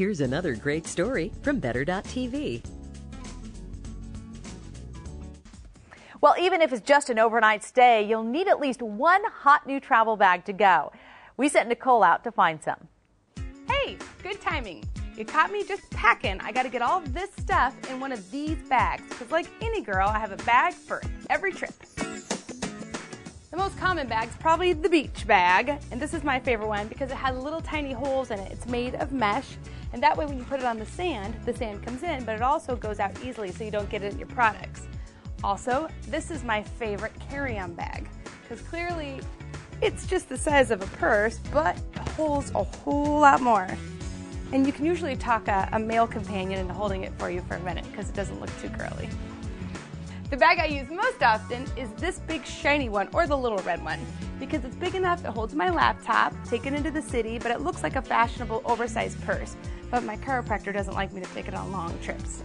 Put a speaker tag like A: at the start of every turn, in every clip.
A: Here's another great story from Better.tv.
B: Well, even if it's just an overnight stay, you'll need at least one hot new travel bag to go. We sent Nicole out to find some.
C: Hey, good timing. You caught me just packing. I got to get all this stuff in one of these bags because, like any girl, I have a bag for every trip. The most common bag is probably the beach bag, and this is my favorite one because it has little tiny holes in it. It's made of mesh, and that way when you put it on the sand, the sand comes in, but it also goes out easily so you don't get it in your products. Also, this is my favorite carry-on bag because clearly it's just the size of a purse, but it holds a whole lot more. And you can usually talk a, a male companion into holding it for you for a minute because it doesn't look too girly. The bag I use most often is this big shiny one or the little red one because it's big enough it holds my laptop, take it into the city, but it looks like a fashionable oversized purse. But my chiropractor doesn't like me to take it on long trips.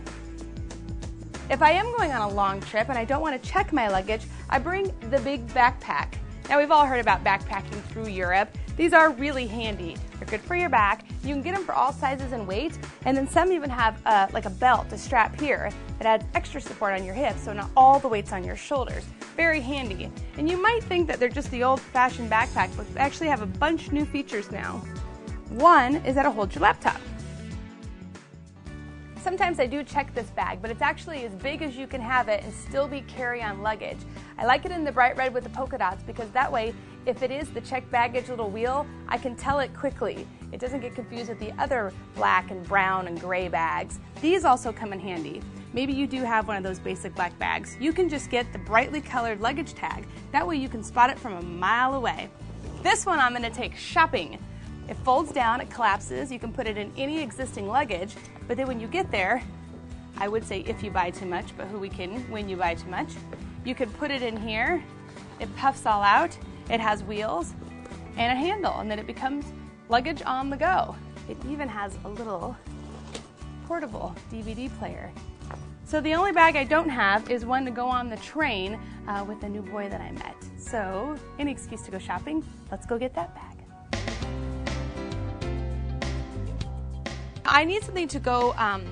C: If I am going on a long trip and I don't want to check my luggage, I bring the big backpack. Now we've all heard about backpacking through Europe. These are really handy. They're good for your back. You can get them for all sizes and weights, and then some even have uh, like a belt a strap here that adds extra support on your hips, so not all the weight's on your shoulders. Very handy. And you might think that they're just the old-fashioned backpack, but they actually have a bunch new features now. One is that it holds your laptop. Sometimes I do check this bag, but it's actually as big as you can have it and still be carry-on luggage. I like it in the bright red with the polka dots because that way, if it is the checked baggage little wheel, I can tell it quickly. It doesn't get confused with the other black and brown and gray bags. These also come in handy. Maybe you do have one of those basic black bags. You can just get the brightly colored luggage tag. That way you can spot it from a mile away. This one I'm going to take shopping. It folds down, it collapses, you can put it in any existing luggage, but then when you get there, I would say if you buy too much, but who we kidding, when you buy too much, you can put it in here, it puffs all out, it has wheels and a handle, and then it becomes luggage on the go. It even has a little portable DVD player. So the only bag I don't have is one to go on the train uh, with a new boy that I met. So any excuse to go shopping, let's go get that bag. I need something to go um,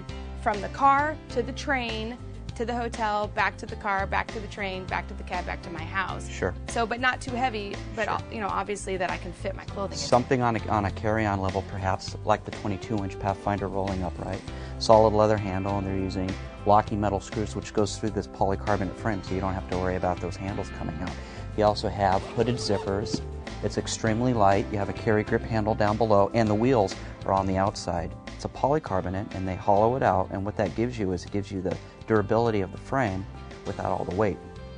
C: from the car to the train to the hotel, back to the car, back to the train, back to the cab, back to my house.
D: Sure.
C: So, but not too heavy, but
D: Sure.
C: you know, obviously that I can fit my clothing.
D: Something on a, on a carry-on level, perhaps like the 22-inch Pathfinder rolling upright. Solid leather handle, and they're using locky metal screws, which goes through this polycarbonate frame, so you don't have to worry about those handles coming out. You also have hooded zippers. It's extremely light. You have a carry grip handle down below, and the wheels are on the outside. It's a polycarbonate, and they hollow it out, and what that gives you is it gives you the durability of the frame without all the weight.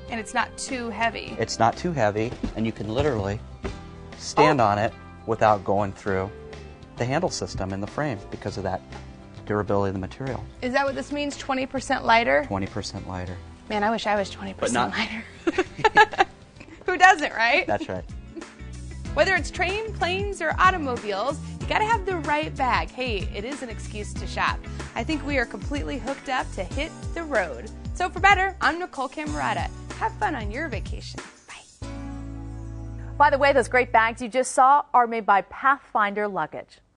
C: And it's not too heavy.
D: It's not too heavy, and you can literally stand
C: Oh.
D: on it without going through the handle system in the frame because of that durability of the material.
C: Is that what this means? 20% lighter?
D: 20% lighter.
C: Man, I wish I was 20%
D: But not-
C: lighter. Who doesn't, right?
D: That's right.
C: Whether it's train, planes, or automobiles, you gotta have the right bag. Hey, it is an excuse to shop. I think we are completely hooked up to hit the road. So for better, I'm Nicole Camerata. Have fun on your vacation. Bye.
B: By the way, those great bags you just saw are made by Pathfinder Luggage.